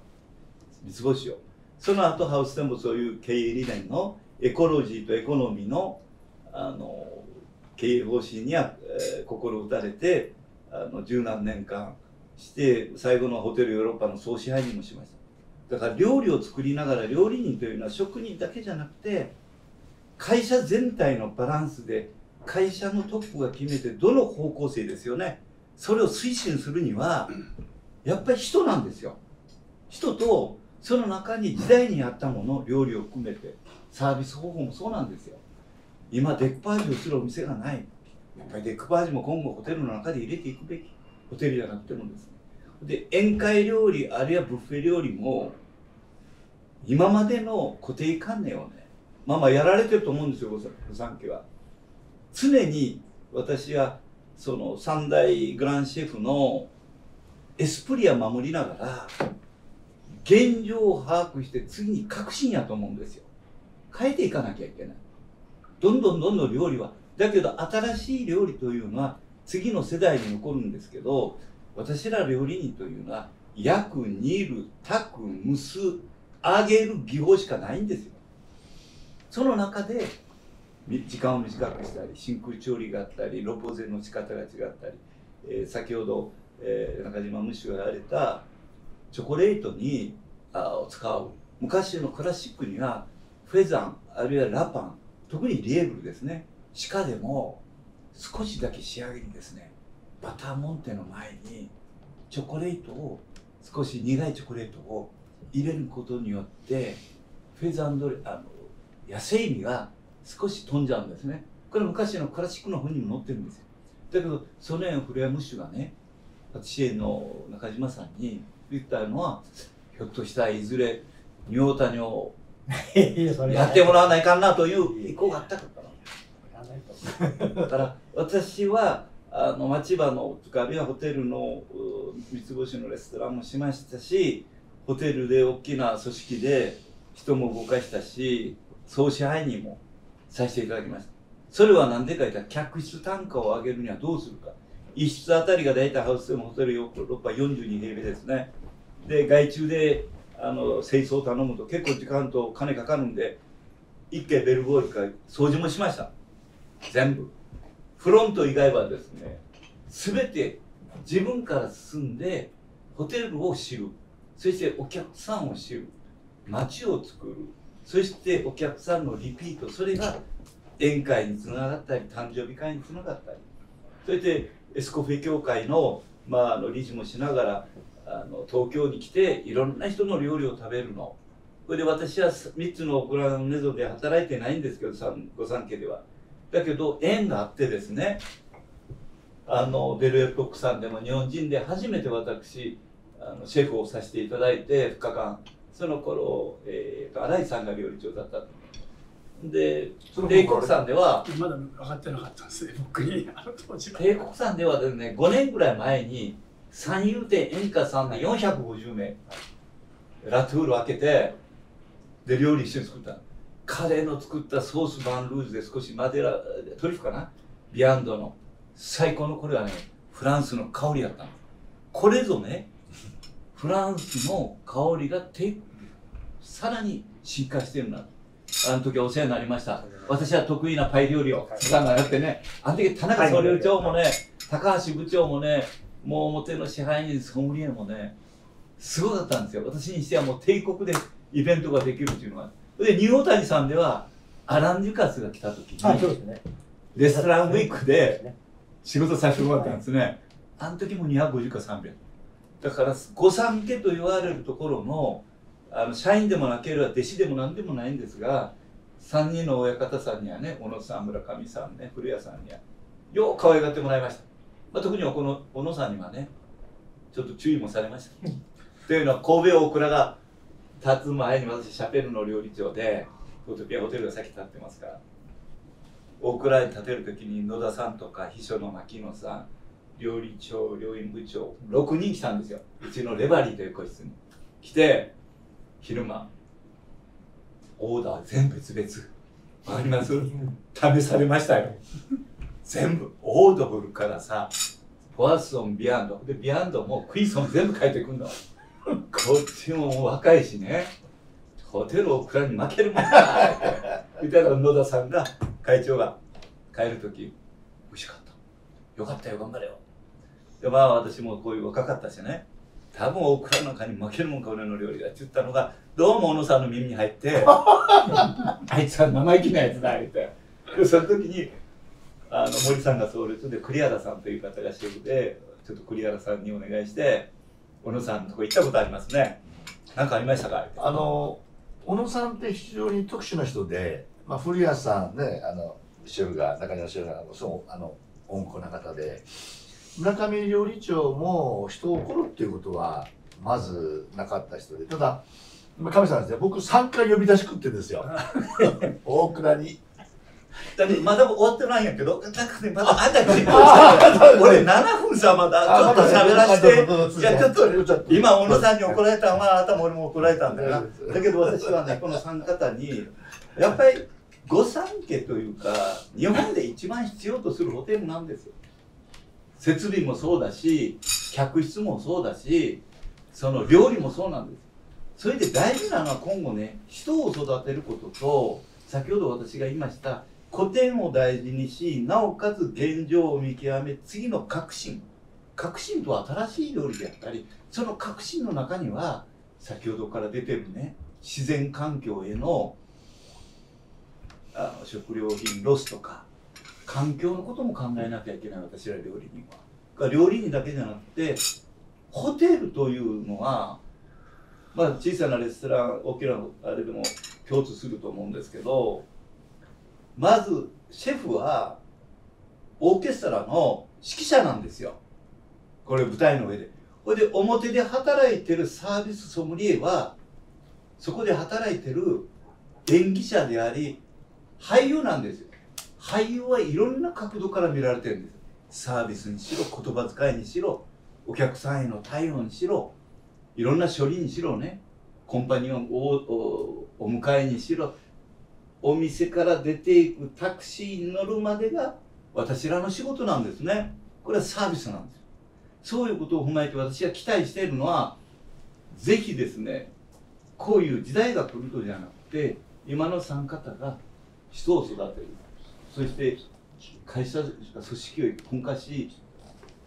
三つ星を。その後ハウスでもそういう経営理念のエコロジーとエコノミーのあの経営方針には、えー心打たれてあの十何年間して最後のホテルヨーロッパの総支配人もしましただから料理を作りながら料理人というのは職人だけじゃなくて会社全体のバランスで会社のトップが決めてどの方向性ですよねそれを推進するにはやっぱり人なんですよ。人とその中に時代に合ったもの料理を含めてサービス方法もそうなんですよ。今デックパージをするお店がない。やっぱりデックパージも今後ホテルの中で入れていくべき。ホテルじゃなくてもですね。で宴会料理あるいはブッフェ料理も今までの固定観念をねまあまあやられてると思うんですよ御三家は。常に私はその三大グランシェフのエスプリは守りながら現状を把握して次に革新やと思うんですよ。変えていかなきゃいけない。どんどんどんどん料理はだけど新しい料理というのは次の世代に残るんですけど私ら料理人というのは焼く煮る炊く蒸す揚げる技法しかないんですよ。その中で時間を短くしたり真空調理があったりロポゼの仕方が違ったり、えー先ほど、えー中島ムッシュが言われたチョコレートにあを使う。昔のクラシックにはフェザンあるいはラパン特にリエブルですね。鹿でも少しだけ仕上げにですねバターモンテの前にチョコレートを少し苦いチョコレートを入れることによってフェザンドレあの野生味が少し飛んじゃうんですね。これ昔のクラシックの本にも載ってるんですよ。だけどソネン・フレアムッシュがねパティシエの中島さんに言ったのはひょっとしたらいずれ仁王谷をいやってもらわないかなという意向があったから。だから私はあの町場のとかあるいはホテルのう三つ星のレストランもしましたしホテルで大きな組織で人も動かしたし総支配人もさせていただきましたそれは何でか言ったら客室単価を上げるにはどうするか。一室あたりが大体ハウスでもホテルヨーロッパ42平米ですね。で外注であの清掃を頼むと結構時間と金かかるんで一軒ベルボールか掃除もしました。全部。フロント以外はですね全て自分から進んでホテルを知る。そしてお客さんを知る。街を作る。そしてお客さんのリピートそれが宴会につながったり誕生日会につながったり。そしてエスコフェ協会の,、まあ、あの理事もしながらあの東京に来ていろんな人の料理を食べるの。それで私は3つのグランメゾンで働いてないんですけど三御三家では。だけど縁があってですねあのベルエットックさんでも日本人で初めて私あのシェフをさせていただいて2日間その頃、えーと新井さんが料理長だったとでその帝国さんではまだ分かってなかったんですね僕に。あの当時は。帝国さんではですね5年ぐらい前に三遊亭演歌さんで450名ラトゥール開けてで料理一緒に作った。カレーの作ったソースバンルージュで少しマデラトリュフかな？ビアンドの。最高のこれはねフランスの香りだったの。これぞねフランスの香りがてさらに進化してるな。あの時はお世話になりました。私は得意なパイ料理をさんがやってね。あの時田中総料長もね高橋部長もねもう表の支配人ソムリエもねすごかったんですよ。私にしてはもう帝国でイベントができるっていうのはでニューオータニさんではアラン・デュカスが来た時にレストランウィークで仕事させてもらったんですね。あの時も250か300だから御三家と言われるところのあの社員でもなければ弟子でも何でもないんですが3人の親方さんにはね小野さん村上さんね古谷さんにはよう可愛がってもらいました、まあ、特にこの小野さんにはねちょっと注意もされました。というのは神戸大倉が立つ前に私シャペルの料理長でトピアホテルが先立ってますから大倉に建てる時に野田さんとか秘書の牧野さん料理長料理部長6人来たんですよ。うちのレバリーという個室に。来て昼間オーダー全部別々。わかります？試されましたよ。全部。オードブルからさポアソンビアンド。でビアンドもクイソン全部書いてくんの。こっちも若いしね。ホテルオクラに負けるもんかって言ったら野田さんが会長が帰る時美味しかった。よかったよ頑張れよ。でまあ私もこういう若かったしね。多分オクラの中に負けるもんか俺の料理がって言ったのがどうも小野さんの耳に入って [LAUGHS] あいつは生意気なやつだ言って。でその時にあの森さんが創立で栗原さんという方がシェフでちょっと栗原さんにお願いして小野さんのとこ行ったことありますね。何かありましたか？あの小野さんって非常に特殊な人で、まあ、古谷さんねあのシェフが中島シェフがそうあの温厚な方で村上料理長も人を怒るっていうことはまずなかった人で。ただまあ亀さんですね。僕3回呼び出し食ってるんですよ。[LAUGHS] 大倉に。だってまだ終わってないんやけど、なんかね、まだあんたね、[LAUGHS] あ俺7分さ、まだちょっと喋らせて、いや、ちょっと、と今、小野さんに怒られたのは、あなたも俺も怒られたんだよな。だけど私はね、この3方に、やっぱり、御三家というか、日本で一番必要とするホテルなんですよ。設備もそうだし、客室もそうだし、その料理もそうなんです。それで大事なのは今後ね、人を育てることと、先ほど私が言いました、古典を大事にし、なおかつ現状を見極め、次の革新。革新とは新しい料理であったり、その革新の中には、先ほどから出てるね、自然環境へのあの食料品ロスとか、環境のことも考えなきゃいけない、私ら料理人は。料理人だけじゃなくて、ホテルというのは、まあ小さなレストラン、大きなあれでも共通すると思うんですけど、まずシェフはオーケストラの指揮者なんですよ。これ舞台の上で。これで表で働いてるサービスソムリエは、そこで働いてる演技者であり、俳優なんですよ。俳優はいろんな角度から見られてるんです。サービスにしろ、言葉遣いにしろ、お客さんへの対応にしろ、いろんな処理にしろね、コンパニオンをお迎えにしろ、お店から出ていくタクシーに乗るまでが私らの仕事なんですね。これはサービスなんです。そういうことを踏まえて私が期待しているのは、ぜひですね、こういう時代が来るとじゃなくて、今の3方が人を育てる。そして会社、組織を根化し、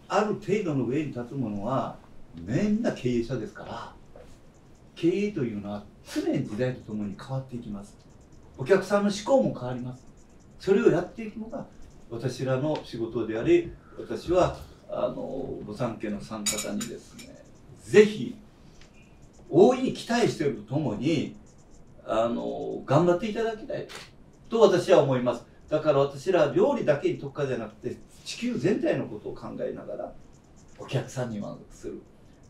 ある程度の上に立つものは、みんな経営者ですから、経営というのは常に時代とともに変わっていきます。お客さんの思考も変わります。それをやっていくのが私らの仕事であり、私はあの御三家の三方にですね、ぜひ大いに期待しているとともに、あの頑張っていただきたいと私は思います。だから私ら料理だけに特化じゃなくて、地球全体のことを考えながら、お客さんに満足する。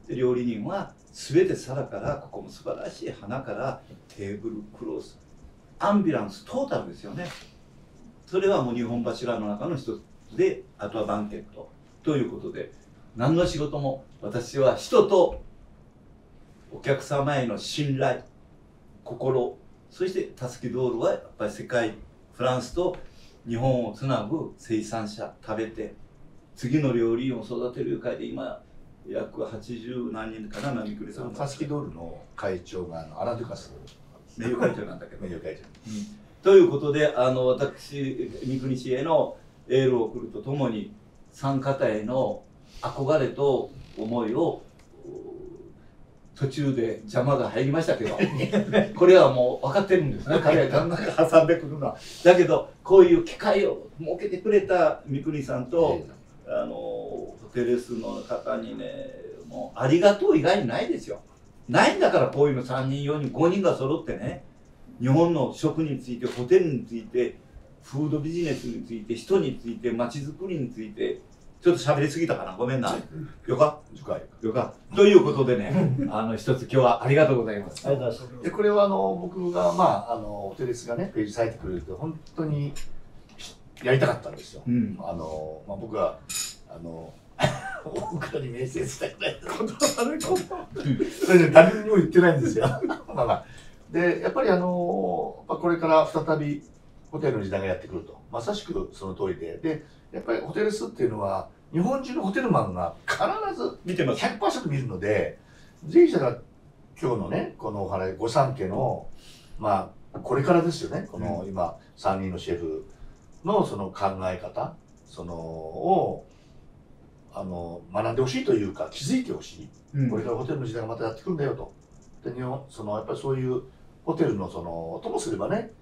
で料理人は全て皿からここも素晴らしい花からテーブルクロスアンビランストータルですよねそれはもう日本柱の中の一つであとはバンケットということで何の仕事も私は人とお客様への信頼心そしてたすき道路はやっぱり世界フランスと日本をつなぐ生産者食べて次の料理を育てる会で今約80何人かな並栗さん。そのタスキドールの会長があのアラ・デュカス名誉会長なんだけど。[LAUGHS] 名誉会長。ということであの私三国市へのエールを送るとともに三方への憧れと思いを途中で邪魔が入りましたけど [LAUGHS] これはもう分かってるんですね。彼が何か挟んでくるのは。だけどこういう機会を設けてくれた三国さんとあのホテレスの方にねもうありがとう以外にないですよ。ないんだからこういうの3人4人5人が揃ってね日本の食についてホテルについてフードビジネスについて人について街づくりについてちょっと喋りすぎたかな？ごめんな。よか次回。よかということでねあの一つ今日はありがとうございます。ありがとうございます。でこれはあの僕がまああのホテレスがねページされてくれると本当にやりたかったんですよ、うん。あの、まあ、僕はあの大倉に面接したくないこと悪いこと。それで誰にも言ってないんですよ。[LAUGHS] まあまあ。でやっぱりあのまあこれから再びホテルの時代がやってくると。まさしくその通りで。でやっぱりホテレスっていうのは日本中のホテルマンが必ず見てます。100%見るので、ぜひだから今日のね、このお話、御三家の、まあ、これからですよね、この今、3人のシェフのその考え方、その、を、あの、学んでほしいというか、気づいてほしい。これからホテルの時代がまたやってくるんだよと。で、日本、その、やっぱりそういうホテルの、その、ともすればね、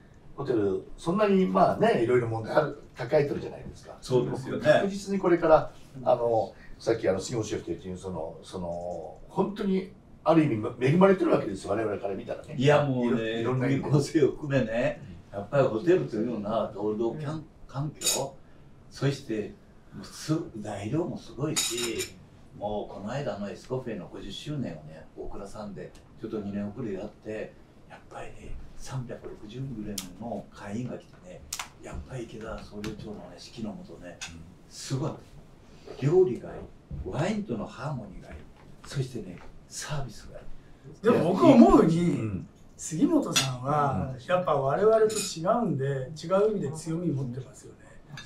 ホテル、そんなに、まあね、いろいろ問題ある、抱えてるじゃないですか。そうですよね。確実にこれから、あの、さっきあの、杉本シェフというその、その、本当にある意味恵まれてるわけですよ。我々から見たらね。いやもうねいろんな意味で組構成を含めね。やっぱりホテルというのは労働環環境そして材料もすごいしもうこの間のエスコフェの50周年をね大倉さんでちょっと2年遅れでやってやっぱりね360ぐらいの会員が来てねやっぱり池田総領長の、ね、指揮のもとねすごい。料理がいい。ワインとのハーモニーがいい。そしてねサービスがいい。でも僕思ううにん。杉本さんはやっぱ我々と違うんで違う意味で強み持ってますよね。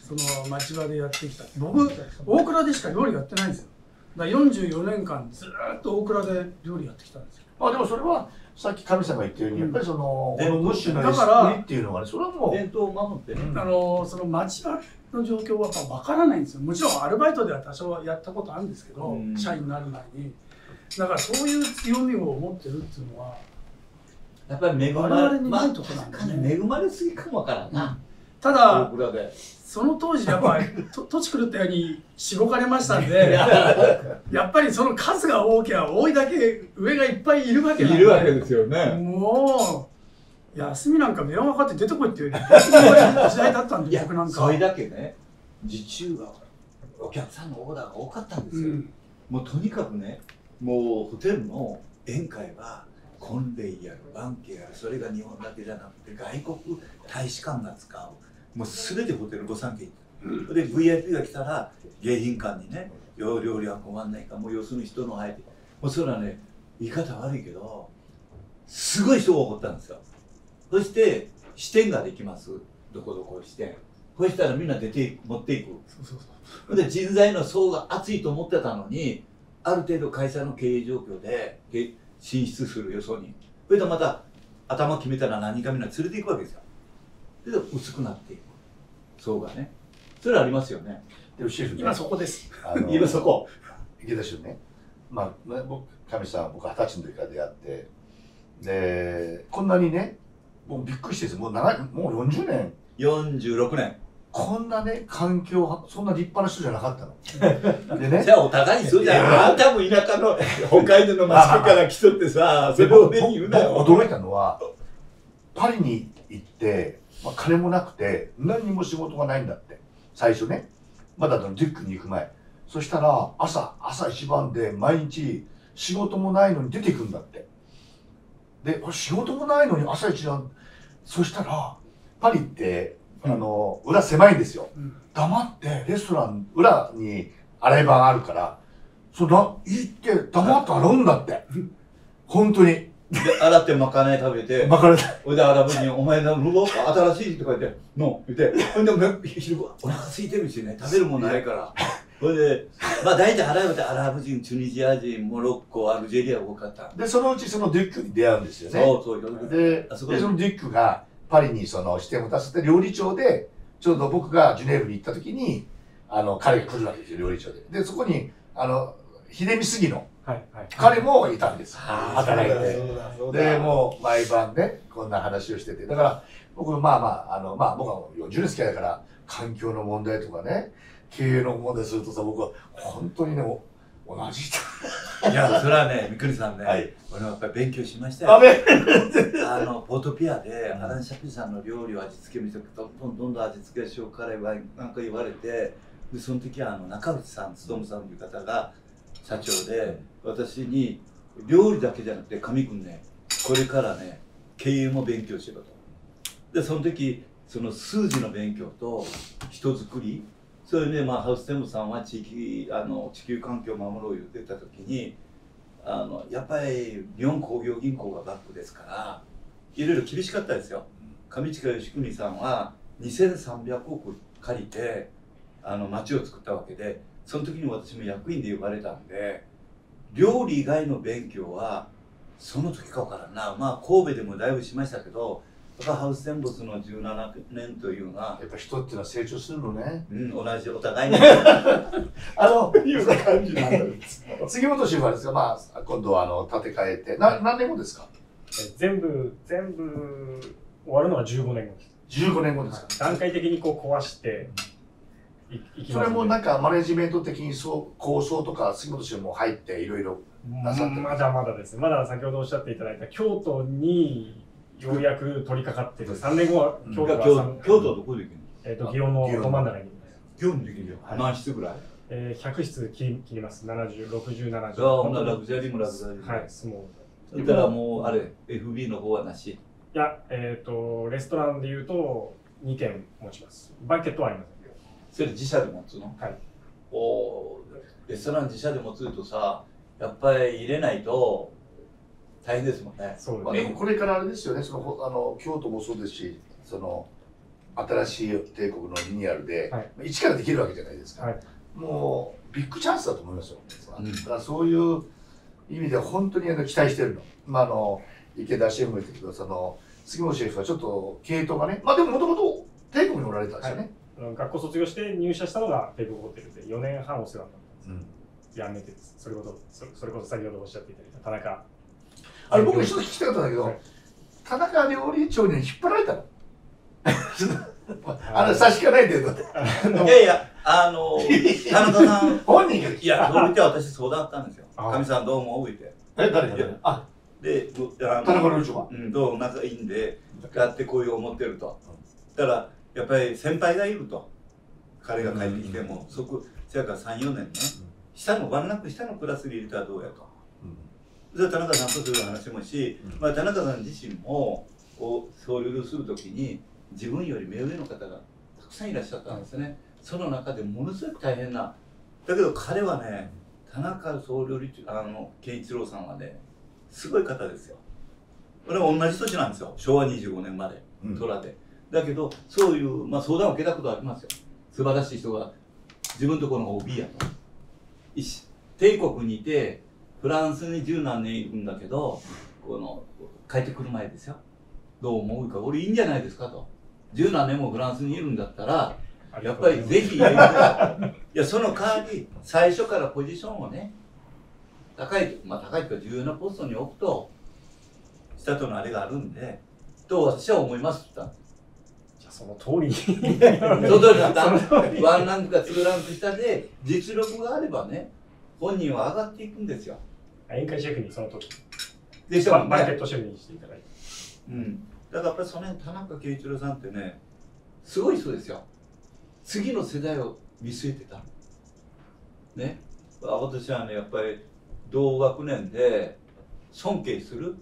その町場でやってきた。僕大倉でしか料理やってないんですよだから44年間ずーっと大倉で料理やってきたんですよ。まあでもそれはさっき神様が言ったようにやっぱりそのこうんのムッシュのエスだからプリっていうのはねそれはもう伝統を守ってね、うんあのその町場の状況はやっぱ分からないんですよ。もちろんアルバイトでは多少はやったことあるんですけど、うん。社員になる前に。だからそういう強みを持ってるっていうのはやっぱり恵まれ、まあにないとこなんだね。恵まれすぎかもわからんな。ただ大倉で。その当時やっぱり [LAUGHS] と土地狂ったようにしごかれましたんでやっぱりその数が多ければ多いだけ上がいっぱいいるわけなんでですよね。もう休みなんか電話かかって出てこいっていう [LAUGHS] 時代だったんで僕なん、かそれだけね、受注が、お客さんのオーダーが多かったんですよ。うんもうとにかくね、もうホテルの宴会は、婚礼やる、番慶やる、それが日本だけじゃなくて、外国大使館が使う。もうすべてホテル御三家行った。で、VIP が来たら、迎賓館にね、料料理は困んないか、もう要するに人の入って、もうそれはね、言い方悪いけど、すごい人が起こったんですよ。そして、支店ができます。どこどこ支店。そしたらみんな出ていく持っていく。そうそうそうで人材の層が厚いと思ってたのにある程度会社の経営状況でけ進出するよそにそれでまた頭決めたら何かみんな連れていくわけですよで薄くなっていく層がね。それありますよね。でもシェフね。今そこです。今そこ。池田シェフね。まあね僕神さん僕二十歳の時から出会ってでこんなにねもうびっくりしてですもう長いもう40年。46年。こんなね環境はそんな立派な人じゃなかったの。[LAUGHS] でね。じゃあお互いにそうじゃん。あんたも田舎の北海道の町から来とってさそれを上に言うなよ。僕驚いたのはパリに行って、まあ、金もなくて何にも仕事がないんだって。最初ね。まだあのデュックに行く前。そしたら朝朝一番で毎日仕事もないのに出ていくんだって。で仕事もないのに朝一番。そしたらパリってあの裏狭いんですよ。うん。黙ってレストラン裏に洗い場があるからそうだ行って黙って洗うんだって。本当にで洗ってまかない食べてバカれた。ほいでアラブ人、お前の無謀新しいとか言って、の、言って、ほんで、め昼ごお腹空いてるしね、食べるもんないから。ほいで、まあ大体アラブってアラブ人、チュニジア人、モロッコ、アルジェリアが多かった。でそのうちそのデュックに出会うんですよね。そうそう、であそこで。そのデュックがパリにその支店を出せて料理長でちょうど僕がジュネーブに行った時にあの彼が来るわけですよ料理長で。でそこにあの秀美杉野はいはい彼もいたんです。働いて。でもう毎晩ねこんな話をしてて。だから僕まあまああのまあ僕はもう40年付き合いだから環境の問題とかね経営の問題するとさ僕は本当にねお同じいや、それはね、みくりさんね、はい。俺はやっぱり勉強しましたよ。あの、ポートピアで、アラン・シャピさんの料理を味付け見せて、どんどんどんどん味付けしよう、彼はなんか言われて、で、その時はあの中内さん、勉さんという方が社長で、私に料理だけじゃなくて、上君ね、これからね、経営も勉強しろと。で、その時、その数字の勉強と人づくり、それで、まあ、ハウステムさんは地域、あの、地球環境を守ろう言ってた時に、あのやっぱり日本工業銀行がバックですからいろいろ厳しかったですよ上近義国さんは2300億借りてあの町を作ったわけでその時に私も役員で呼ばれたんで料理以外の勉強はその時かわからんな。まあ神戸でもだいぶしましたけどやっぱハウステンボスの17年というのは、やっぱ人っていうのは成長するのね。うん、同じお互いに [LAUGHS] あのいう感じなんです杉本シェフはですが、まあ、今度はあの建て替えて、な何年後ですか？え全部全部終わるのは15年後です ?15 年後ですか、段階的にこう壊していいきますん。でそれもなんかマネジメント的にそう構想とか杉本シェフも入っていろいろなさってるまだまだですね。まだ先ほどおっしゃっていただいた京都にようやく取り掛かってる。3年後は京都が京都どこで行けるの？えっと、祇園のど真ん中に。京都できるよはい何室ぐらい？えー、100室切り切ります。70、60、70。ああほんならラグジュアリーもラグジュアリーはい、相撲。らもうあれ FB の方はなし？いや、えっ、と、レストランで言うと、2軒持ちます。バンケットはありませんけど。それ自社で持つの？はい。おレストラン自社で持つとさやっぱり入れないと大変ですもんねまあ、そうでですもこれからあれですよね、そのほあの京都もそうですし、その新しい帝国のリニューアルで、はい一からできるわけじゃないですか。はいもうビッグチャンスだと思いますよ。うんだからそういう意味では本当にあの期待してるの。まああの池田シェフも言ってけど、その杉本シェフはちょっと系統がね、まあでももともと帝国におられたんですよね。あの学校卒業して入社したのが帝国ホテルで4年半お世話になったんうんです。やめてです。それこそ、そそれこそ先ほどおっしゃっていただいた田中。あれ僕一つ聞きたかったんだけど、はい田中料理長に引っ張られたの。[LAUGHS] あの差しかないでだって。いやいやあの田中さん [LAUGHS] 本人がいやそれ見て私相談あったんですよあかみさんどうも言ってえ誰がいやあでぶあの田中料理長は？うん、どう仲いいんで、やってこういう思ってると。だから、やっぱり先輩がいると。彼が帰ってきても、そこ、せやから3、4年ね、下の、ワンランク下のクラスに入れたらどうやと。それは田中さんとそういう話もし、うんまあ、田中さん自身も、こう、交流するときに、自分より目上の方がたくさんいらっしゃったんですね。その中でものすごく大変な。だけど彼はね、田中総料理長、あの、健一郎さんはね、すごい方ですよ。俺は同じ年なんですよ。昭和25年まで、うん虎で。だけど、そういう、まあ相談を受けたことありますよ。素晴らしい人が、自分ところの OB やと。帝国にいて、フランスに十何年いるんだけど、この、帰ってくる前ですよ。どう思うか、俺いいんじゃないですかと。十何年もフランスにいるんだったら、やっぱりぜひ、いや、その代わり、最初からポジションをね、高い、まあ高いとか重要なポストに置くと、下とのあれがあるんで、と私は思いますって言ったのじゃあその通りに。[LAUGHS] その通りだっランクかツーランク下で実力があればね、本人は上がっていくんですよ。宴会シェフにその時、でしょババンケットシェフにしていただいて。うん。だからやっぱりその辺、田中圭一郎さんってね、すごい人ですよ。次の世代を見据えてたの。ね。私はね、やっぱり同学年で尊敬する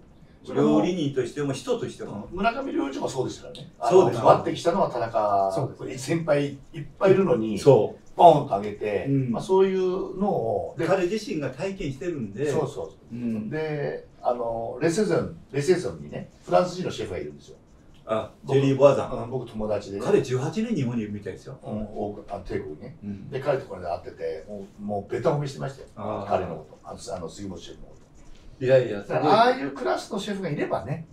料理人としても人としても。村上料理長もそうですからね。そうです変わってきたのは田中そうで先輩いっぱいいるのに、そポンと上げて、うんまあ、そういうのを、彼自身が体験してるんで、そうそううん。で、あの、レセゾン、レセゾンにね、フランス人のシェフがいるんですよ。あ、ジェリー・ボアザン。うん僕友達でね。彼18年日本にいるみたいですよ。うん、あの帝国にね。うん。で、彼とこれで会ってて、もう、もうベタ褒めしてましたよ。彼のこと。あの、あの杉本シェフのこいやいや、ああいうクラスのシェフがいればね、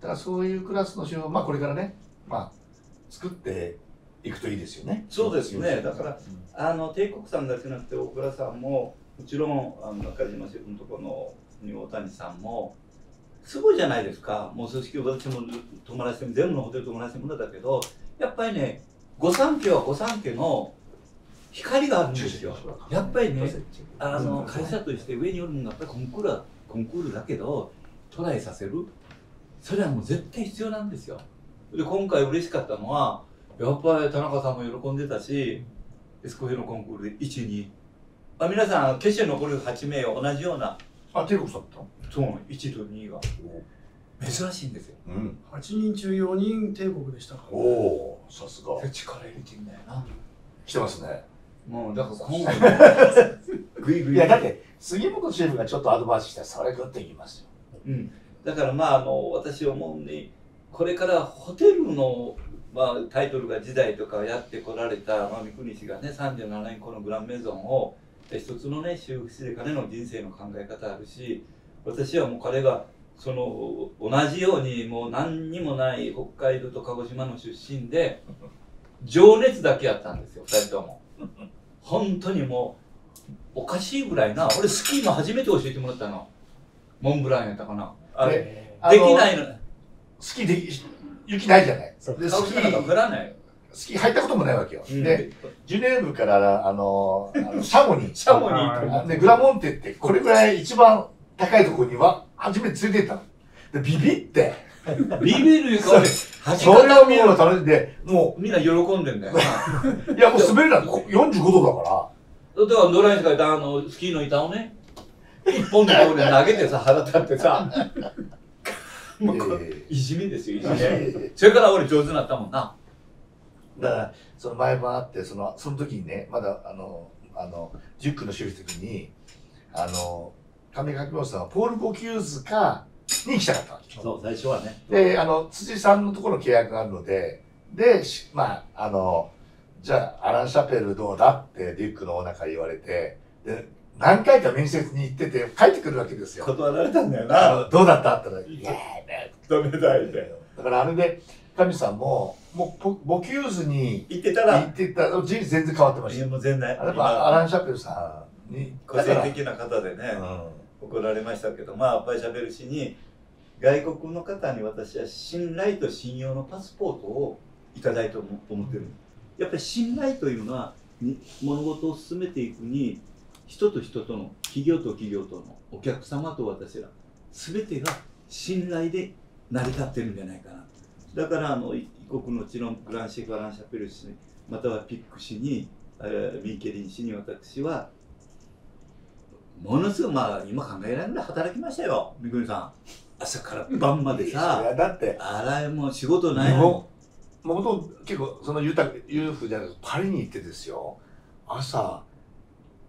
だからそういうクラスのシェフを、まあこれからね、まあ、作っていくといいですよね。そうですね。だからうんあの帝国さんだけじゃなくて大倉さんももちろんあの中島シェフのところのに大谷さんもすごいじゃないですか。もう組織を私も泊まらせても全部のホテル泊まらせてもらったけどやっぱりね御三家は御三家の光があるんですよ。やっぱりねあの会社として上におるのがやっぱりコンクールはコンクールだけどトライさせる。それはもう絶対必要なんですよ。で今回嬉しかったのはやっぱり田中さんも喜んでたしエスコフェのコンクールで1、2あ皆さん決勝に残る8名は同じような。あ、帝国さんだったの？そう1と2が。珍しいんですよ。うん。8人中4人帝国でしたから、おおさすが。力入れてんだよな。来てますね。もうだから今回 [LAUGHS] グイグイ。いや、だって、杉本シェフがちょっとアドバイスしたら、それグッといきますよ。うん、だからまああの私思うんでこれからホテルの、まあ、タイトルが時代とかやってこられた、まあ、三國氏がね37年このグランメゾンを一つのね修復して彼の人生の考え方あるし私はもう彼がその同じようにもう何にもない北海道と鹿児島の出身で情熱だけやったんですよ2人とも本当にもうおかしいぐらいな。俺スキーも初めて教えてもらったの。モンブランやったかな。あれ？できないの。スキーでき、雪ないじゃない。そう。で、スキ顔下なんか降ー、らない。よスキー入ったこともないわけよ。うん。で、ジュネーブから、あの、あのシャモに、[LAUGHS] シャモに行って。あで、グラモンテって、これぐらい一番高いところには、初めて連れて行ったの。で、ビビって、ビビるいうか。俺端それを見るの楽しんで、もみんな喜んでんだよ。[LAUGHS] いや、もう滑るなんてこ45度だから、だから野良に書いたあのスキーの板をね一本で俺投げてさ腹立ってさ。[LAUGHS] もういじめですよいじえめえそれから俺上手になったもんな。だから、その前もあって、その、その時にね、まだ、あの、あの、ジュックの守備の時に、あの、上垣本さんはポール・ボキューズか、に行きたかったわけ。そう最初はね。で、あの、辻さんのところの契約があるので、で、しまあ、あの、じゃあ、アラン・シャペルどうだってデュックのオーナーから言われて、で、何回か面接に行ってて帰ってくるわけですよ。断られたんだよあのどうだったって言ったら、いやダメだいて。だからあれで、神さんも、もうボ、ボキューズに言ってた行らってた、人生全然変わってましいやた。もう全然。やっぱアラン・シャペルさんに、個性的な方でね、う怒られましたけどまあやっぱりしゃべるしに外国の方に私は信頼と信用のパスポートをいただいて思ってる。やっぱり信頼というのは物事を進めていくに人と人との企業と企業とのお客様と私ら全てが信頼で成り立ってるんじゃないかな。だからあの異国の地のグランシェ・ガラン・シャペル氏またはピック氏にえーミーケリン氏に私はものすごいまあ今考えられない働きましたよ。三國さん。朝から晩まん。でいやさだって、洗いも仕事ないもともと結構その豊か裕福じゃなくてパリに行ってですよ。朝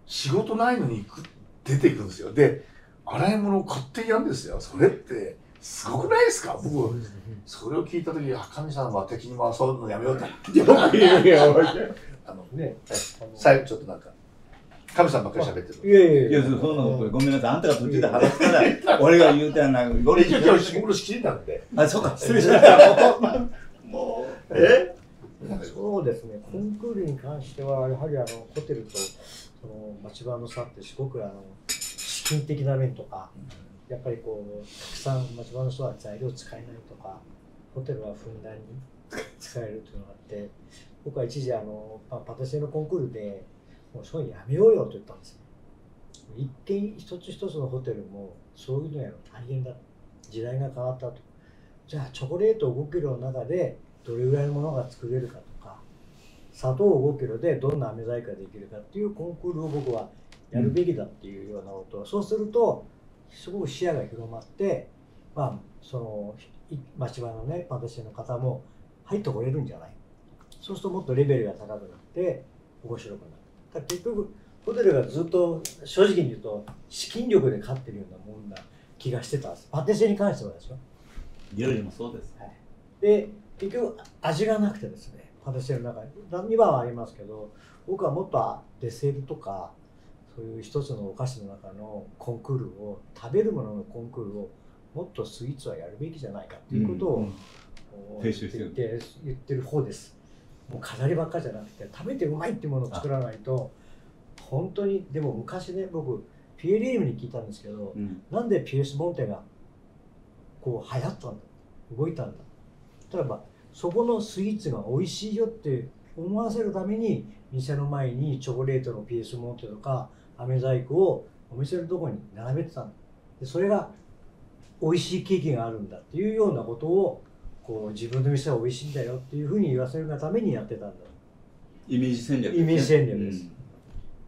仕事ないのに行く出ていくんですよ。で洗い物を勝手にやるんですよ。それってすごくないですか？僕それを聞いた時あ神さんは敵に回そうのやめようと。あのね、最後ちょっとなんか神さんばっかり喋ってるいやいやいや。そんなことごめんなさい。あんたが途中で話すから俺が言うてやな俺今日仕事仕切りなんであそうか失礼しました。もうえそうですね、コンクールに関しては、やはりあのホテルとその町場の差って、すごくあの資金的な面とか、やっぱりこう、たくさん町場の人は材料使えないとか、ホテルはふんだんに使えるというのがあって、僕は一時あの、パパティシエのコンクールで、もうそういうのやめようよと言ったんです。一軒一つ一つのホテルも、そういうのやる大変だ。時代が変わったと。じゃあ、チョコレート5キロの中で、どれぐらいのものが作れるかとか砂糖5キロでどんな飴細工ができるかっていうコンクールを僕はやるべきだっていうようなことを、そうするとすごく視野が広まってまあその町場のねパティシエの方も入ってこれるんじゃないそうするともっとレベルが高くなって面白くなる結局ホテルがずっと正直に言うと資金力で勝ってるようなもんな気がしてたんです。パティシエに関してはですよ料理もそうですで結局味がなくてですね。パティシエの中に。今はありますけど僕はもっとデセールとかそういう一つのお菓子の中のコンクールを食べるもののコンクールをもっとスイーツはやるべきじゃないかっていうことを、言ってる方ですもう飾りばっかじゃなくて食べてうまいっていうものを作らないと本当にでも昔ね僕ピエリームに聞いたんですけど、うん。なんでピエース・ボンテがこう流行ったんだ動いたんだ。例えばそこのスイーツが美味しいよって思わせるために店の前にチョコレートのピエスモンテとか飴細工をお店のところに並べてたんだ。でそれが美味しいケーキがあるんだっていうようなことをこう自分の店は美味しいんだよっていうふうに言わせるがためにやってたんだ。イメージ戦略。ですねイメージ戦略です。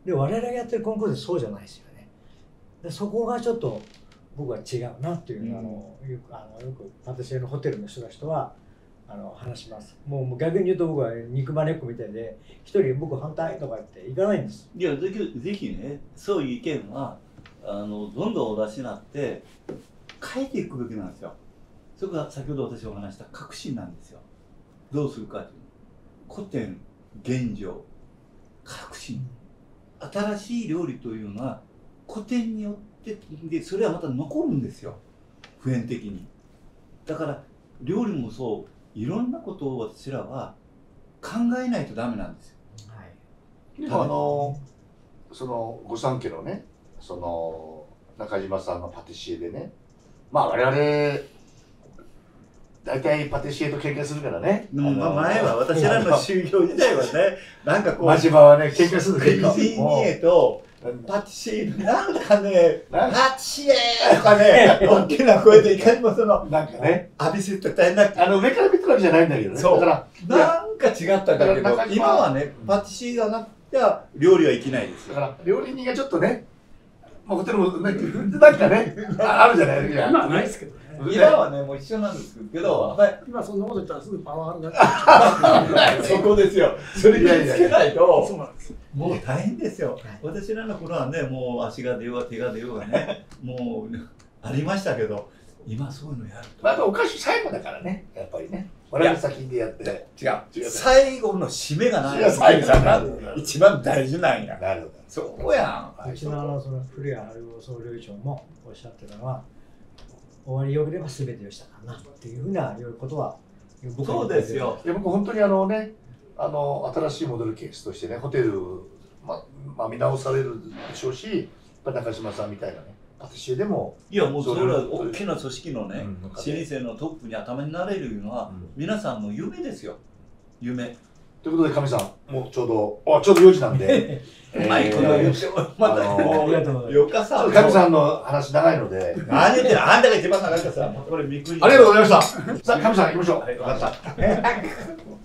で我々がやってるコンクールってそうじゃないですよね。でそこがちょっと僕は違うなっていうのを、あのよくあのよくパティシエのホテルの人たちとはあの話します。もうもう逆に言うと僕は肉まねっこみたいで一人僕反対とか言って行かないんです。いやぜひぜひねそういう意見はあのどんどんお出しになって変えていくべきなんですよそれが先ほど私お話した革新なんですよ。どうするかという。古典現状。革新新しい料理というのは古典によってでそれはまた残るんですよ。普遍的に。だから料理もそう。いろんなことを私らは考えないとダメなんですよ。はい。でもあのその御三家のねその中島さんのパティシエでね。まあ我々大体パティシエと喧嘩するからね。うん前は私らの修行時代はね、なんかこう、真島はね、喧嘩するペ結構ジーニエとパティシエ、なんかね、なパティシエとかね、大きな声でいかにもその、なんかね、浴びせて大変なあの上から見てるわけじゃないんだけどね。そう。だから、なんか違ったんだけど今はね、パティシエがなくては料理はいけないですよ。だから料理人がちょっとね、まあ、ホテルもね、なんかね、ああるじゃない？いや今はないですけどね。今はね、もう一緒なんですけど、今そんなこと言ったらすぐパワハラだりそこですよ。それにつけないそと、うなんですよ。もう大変ですよはい。私らの頃はね、もう足が出ようが手が出ようがね、もうありましたけど、今そういうのやるまあ、お菓子最後だからね、やっぱりね。我々先でやって。と。違う。違う最後の締めがない最後だな一番大事なんや。なるほど。そこやん。うちのあのその古谷春夫総料理長もおっしゃってたのは終わりよければ全てをしたかなっていうふうないうことは僕はそうですよ。いや僕本当にあのね、あの新しいモデルケースとしてね、ホテル、ままあ、見直されるでしょうし、やっぱ中島さんみたいなね、パティシエでも、いやもうそれは大きな組織のね、うん老舗のトップに頭になれるいうのは、うん皆さんの夢ですよ夢ということで、かみさん、もうちょうど、あちょうど4時なんで、えマイクの言ってまた。あのもありがとうござういよかさかみさんの話長いので、何言ってるあんたが一番長かった。さこれびっくりありがとうございました。さあ、かみさん行きましょう。はいわかった